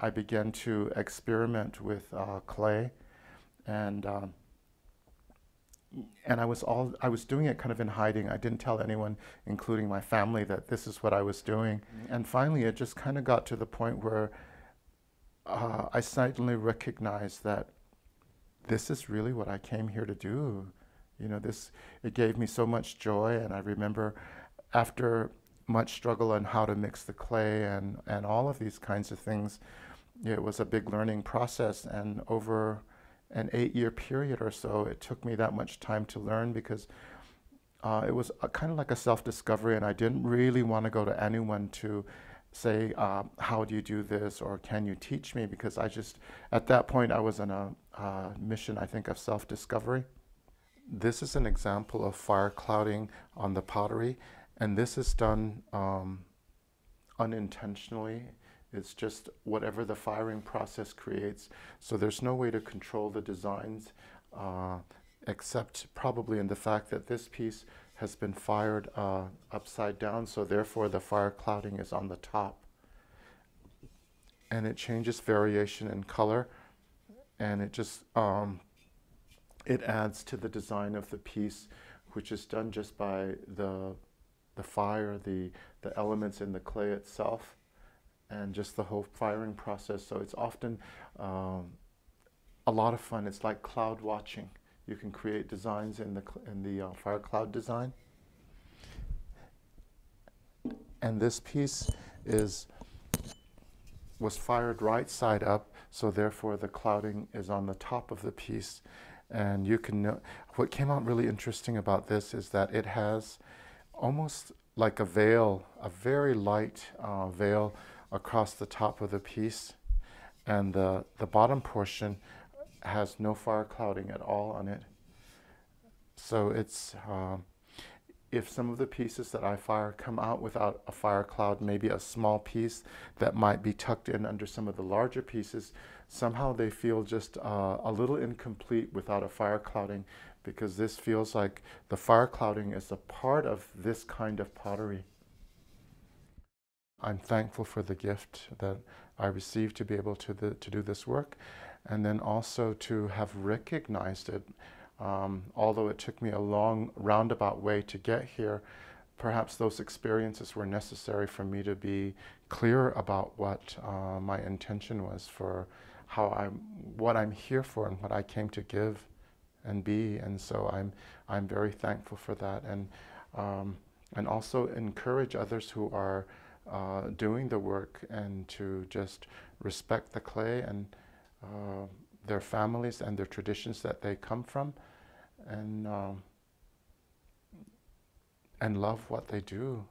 I began to experiment with uh, clay, and um, and I was all I was doing it kind of in hiding. I didn't tell anyone, including my family, that this is what I was doing. Mm-hmm. And finally, it just kind of got to the point where uh, I suddenly recognized that this is really what I came here to do. You know, this it gave me so much joy, and I remember after much struggle on how to mix the clay and and all of these kinds of things, it was a big learning process. And over an eight-year period or so, it took me that much time to learn because uh, it was kind of like a self-discovery, and I didn't really want to go to anyone to say, uh, how do you do this, or can you teach me? Because I just, at that point, I was on a uh, mission, I think, of self-discovery. This is an example of fire clouding on the pottery, and this is done um, unintentionally. It's just whatever the firing process creates. So there's no way to control the designs, uh, except probably in the fact that this piece has been fired uh, upside down, so therefore the fire clouding is on the top. And it changes variation in color, and it just um, it adds to the design of the piece, which is done just by the the fire, the the elements in the clay itself, and just the whole firing process. So it's often um, a lot of fun. It's like cloud watching. You can create designs in the, in the uh, fire cloud design. And this piece is was fired right side up, so therefore the clouding is on the top of the piece. And you can know, what came out really interesting about this is that it has almost like a veil, a very light uh, veil across the top of the piece. And the, the bottom portion has no fire clouding at all on it. So it's, uh, if some of the pieces that I fire come out without a fire cloud, maybe a small piece that might be tucked in under some of the larger pieces, somehow they feel just uh, a little incomplete without a fire clouding because this feels like the fire clouding is a part of this kind of pottery. I'm thankful for the gift that I received to be able to, the, to do this work and then also to have recognized it. Um, although it took me a long roundabout way to get here, perhaps those experiences were necessary for me to be clear about what uh, my intention was for how I'm, what I'm here for and what I came to give and be. And so I'm, I'm very thankful for that. And, um, and also encourage others who are uh, doing the work and to just respect the clay and uh, their families and their traditions that they come from and um, and love what they do